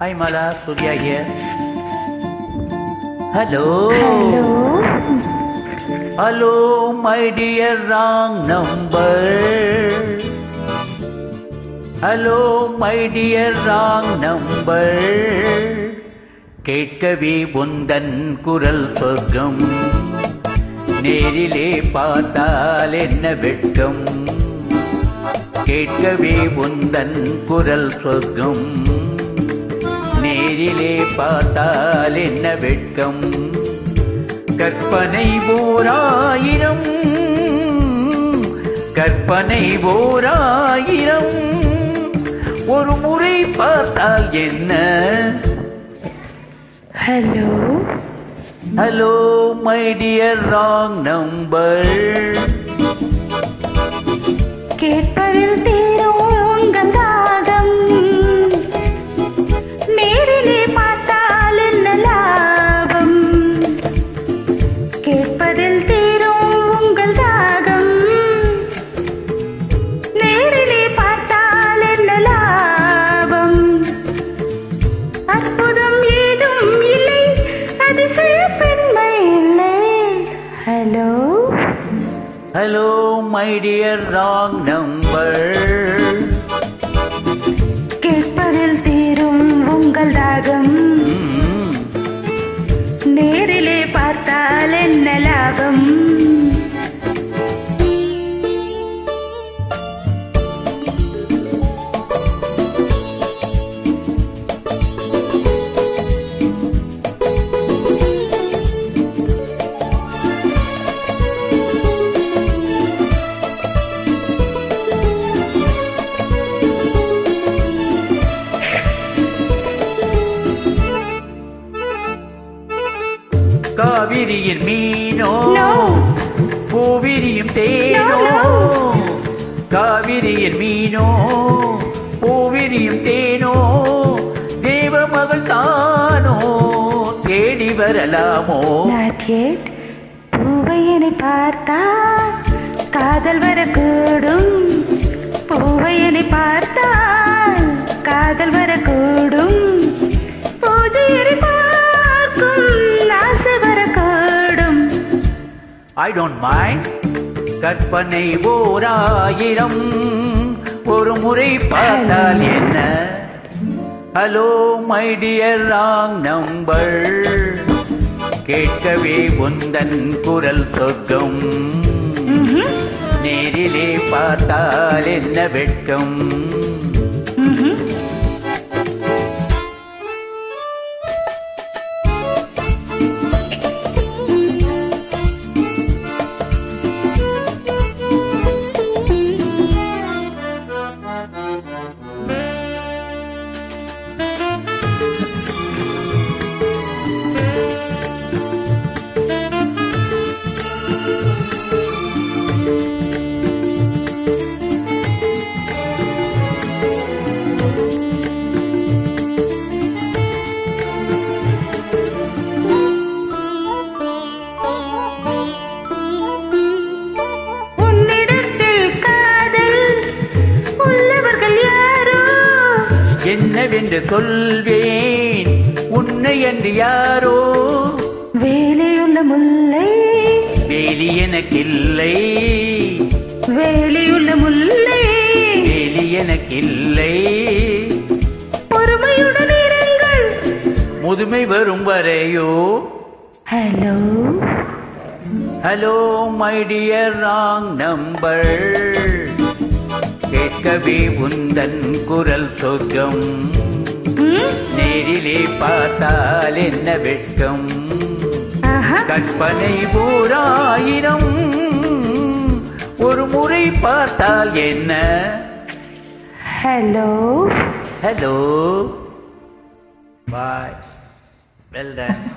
Hi Mala, Surya here. Hello. Hello. Hello, my dear wrong number. Hello, my dear wrong number. கேட்கவே உந்தன் குரல் சொர்க்கம் நேரிலே பார்த்தால் என்ன வெட்கம் கேட்கவே உந்தன் குரல் சொர்க்கம் நேரிலே பார்த்தால் என்ன வெட்கம்? கற்பனை ஓராயிரம் கற்பனை ஓராயிரம். ஒரு முறை பார்த்தால் என்ன? Hello. Hello my dear wrong number கேட்பதில் தீரும் hello my dear wrong number கேட்பதில் தீரும் உங்கள் தாகம் நேரிலே பார்த்தால் என்ன லாபம்? காவிரியின் மீனோ. பூவிரியும் தேனோ? காவிரியின் மீனோ? பூவிரியும் தேனோ? தேவ மகள் தானோ? தேடி வரலாமோ. பூவையனை பார்த்தால் காதல் வரக்கூடும். பூவையனை பார்த்தால் காதல் வரக்கூடும். ஐ டோன்ட் மைண்ட் கற்பனை ஓராயிரம். ஒரு முறை பார்த்தால் என்ன? Hello my dear wrong number கேட்கவே உந்தன் குரல் சொர்க்கம். நேரிலே பார்த்தால் என்ன வெட்கம்? என்னவென்று சொல்வேன்? உன்னை என்று யாரோ? வேலையுள்ள முல்லை வேலி எனக்கில்லை. வேலையுள்ள முல்லை வேலி எனக்கில்லை. பொறுமையுடன் இருங்கள். முதுமை வரும் வரையோ? Hello. Hello my dear wrong number. கேட்கவே உந்தன் குரல் சொர்க்கம் நேரிலே பார்த்தால் என்ன வெட்கம்? கற்பனை ஓராயிரம். ஒரு முறை பார்த்தால் என்ன? Hello. Hello. Bye. Well done.